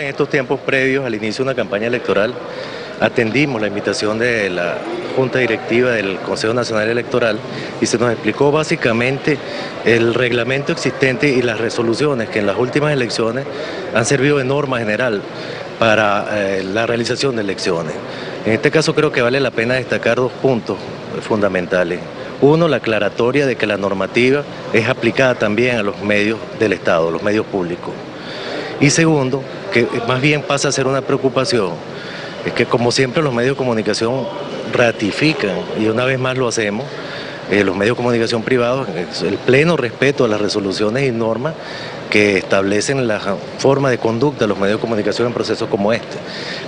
En estos tiempos previos al inicio de una campaña electoral, atendimos la invitación de la Junta Directiva del Consejo Nacional Electoral y se nos explicó básicamente el reglamento existente y las resoluciones que en las últimas elecciones han servido de norma general para eh, la realización de elecciones. En este caso creo que vale la pena destacar dos puntos fundamentales. Uno, la aclaratoria de que la normativa es aplicada también a los medios del Estado, los medios públicos. Y segundo, que más bien pasa a ser una preocupación, es que como siempre los medios de comunicación ratifican, y una vez más lo hacemos, eh, los medios de comunicación privados, el pleno respeto a las resoluciones y normas que establecen la forma de conducta de los medios de comunicación en procesos como este.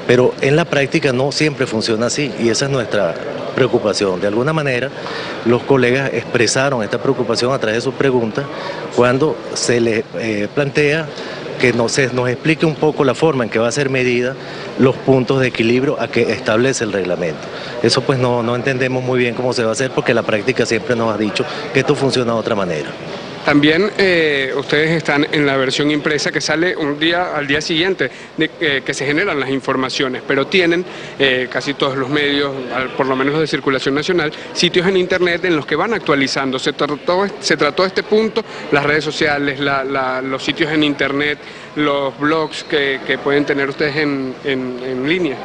Pero en la práctica no siempre funciona así y esa es nuestra preocupación. De alguna manera, los colegas expresaron esta preocupación a través de sus preguntas cuando se les eh, plantea que nos, nos explique un poco la forma en que va a ser medida los puntos de equilibrio a que establece el reglamento. Eso pues no, no entendemos muy bien cómo se va a hacer porque la práctica siempre nos ha dicho que esto funciona de otra manera. También eh, ustedes están en la versión impresa que sale un día al día siguiente de, que se generan las informaciones, pero tienen eh, casi todos los medios, por lo menos de circulación nacional, sitios en internet en los que van actualizando. Se trató, se trató este punto, las redes sociales, los sitios en internet, los blogs que, pueden tener ustedes en línea.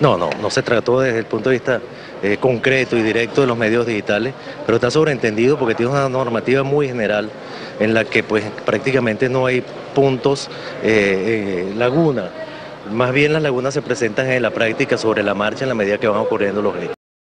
No, no, no se trató desde el punto de vista eh, concreto y directo de los medios digitales, pero está sobreentendido porque tiene una normativa muy general en la que pues prácticamente no hay puntos eh, eh, laguna. Más bien las lagunas se presentan en la práctica sobre la marcha en la medida que van ocurriendo los hechos.